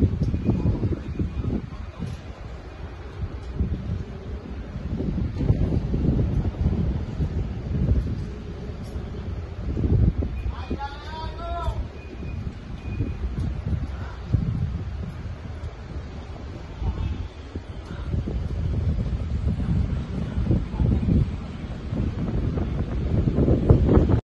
movement.